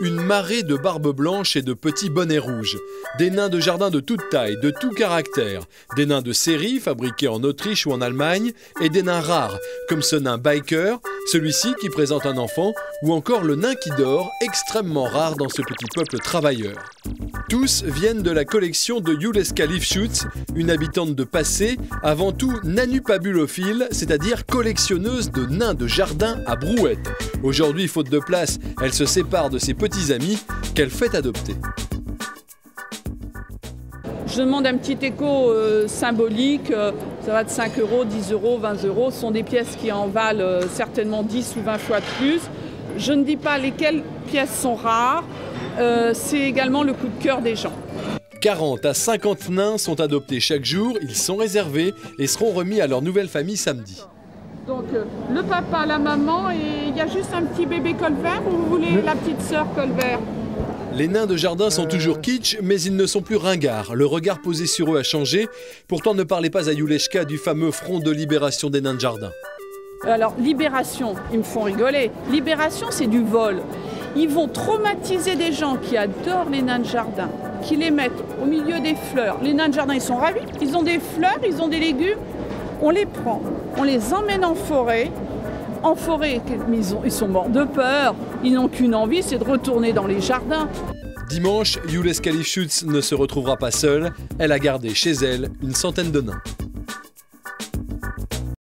Une marée de barbes blanches et de petits bonnets rouges. Des nains de jardin de toute taille, de tout caractère. Des nains de série fabriqués en Autriche ou en Allemagne. Et des nains rares, comme ce nain biker, celui-ci qui présente un enfant, ou encore le nain qui dort, extrêmement rare dans ce petit peuple travailleur. Tous viennent de la collection de Juleska Lifschutz, une habitante de passé, avant tout nanupabulophile, c'est-à-dire collectionneuse de nains de jardin à brouette. Aujourd'hui, faute de place, elle se sépare de ses petits amis qu'elle fait adopter. Je demande un petit écho euh, symbolique, euh, ça va de 5 euros, 10 euros, 20 euros. Ce sont des pièces qui en valent euh, certainement 10 ou 20 fois de plus. Je ne dis pas lesquelles pièces sont rares, c'est également le coup de cœur des gens. 40 à 50 nains sont adoptés chaque jour, ils sont réservés et seront remis à leur nouvelle famille samedi. Donc le papa, la maman et il y a juste un petit bébé colvert ou vous voulez la petite sœur colvert les nains de jardin sont toujours kitsch, mais ils ne sont plus ringards. Le regard posé sur eux a changé. Pourtant, ne parlez pas à Yuleshka du fameux front de libération des nains de jardin. Alors, libération, ils me font rigoler. Libération, c'est du vol. Ils vont traumatiser des gens qui adorent les nains de jardin, qui les mettent au milieu des fleurs. Les nains de jardin, ils sont ravis. Ils ont des fleurs, ils ont des légumes. On les prend, on les emmène en forêt, en forêt. Ils, sont morts de peur. Ils n'ont qu'une envie, c'est de retourner dans les jardins. Dimanche, Jules Kalifschutz ne se retrouvera pas seule. Elle a gardé chez elle une centaine de nains.